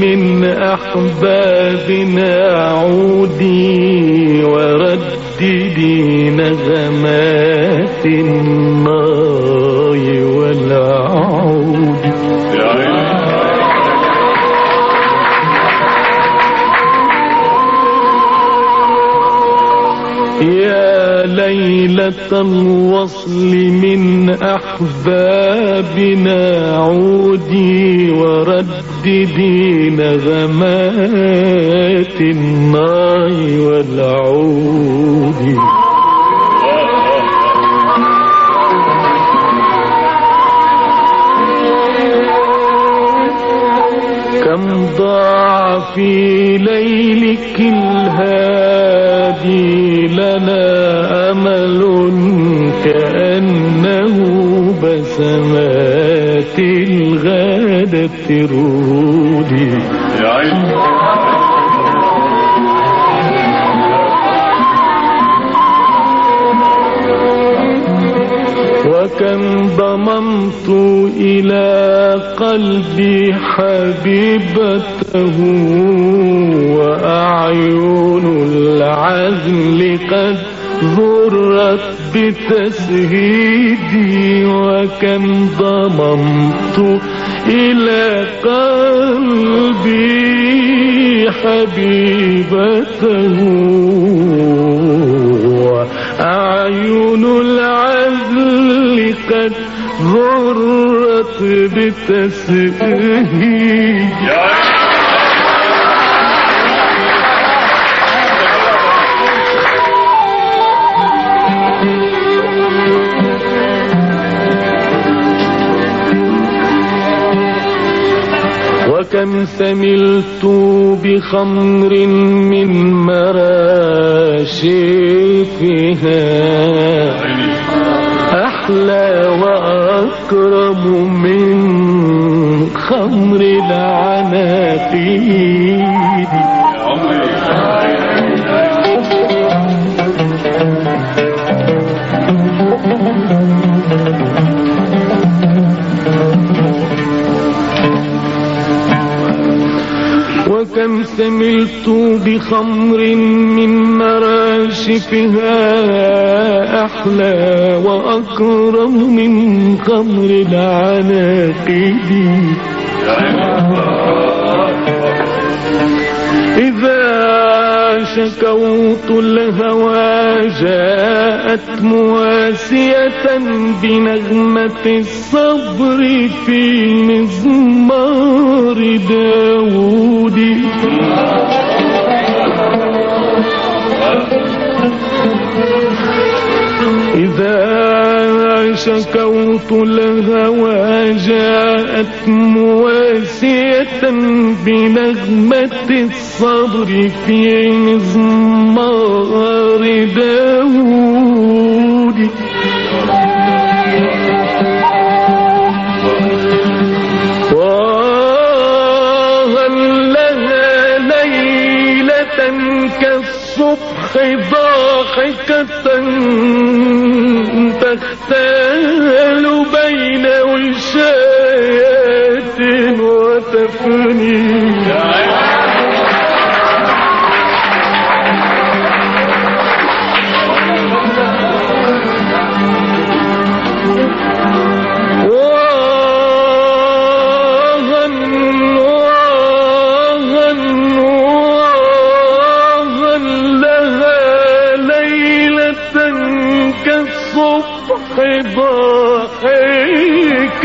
من أحبابنا عودي ورددي نغمات الناي والعود. يا ليلة الوصل من أحبابنا عودي ورددي نغمات الناي والعود. كم ضاع في ليلك الهادي لنا بسمات الغادة رودي يا عيني وكم ضممت إلى قلبي حبيبته وأعين العزل قد ضرت بتسهيدي وكم ضممت إلى قلبي حبيبته. أعين العزل قد غرت بتسهيل وكم سملت بخمر من مراشفها. أحلى وأكرم من خمر العناقيد سملت بخمر من مراشفها أحلى وأكرم من خمر العناقيد شكوت الهوى جاءت مواسية بنغمة الصبر في مزمار داود. إذا شكوت الهوى جاءت مواسية بنغمة الصبر في مزمار داود. لها ليلة كالصبح ضاحكة. تختال بين وشايات وتفني.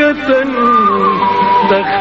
دخلت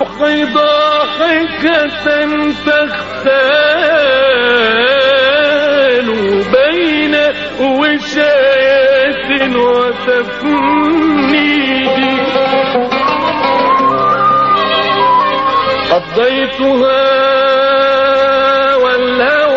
كالصبح ضاحكة تختال بين وشاية وتفنيدي قضيتها والهوى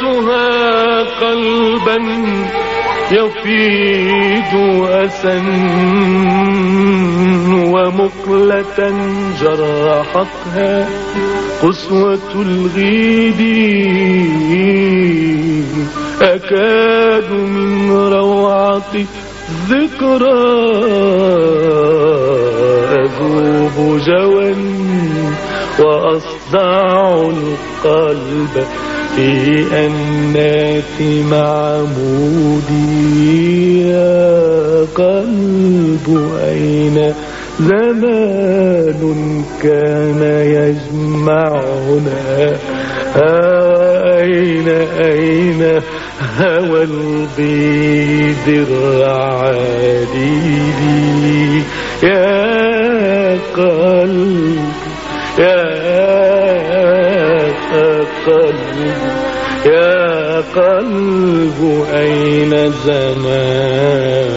فاتبعتها قلبا يفيد أسا ومقلة جرحتها قسوة الغيد أكاد من روعة ذكرى أذوب جوى وأصدع القلب في أنات معمودي يا قلب أين زمان كان يجمعنا؟ أين أين هوى البيد الرعادي يا قلب قلب يا قلب أين زمان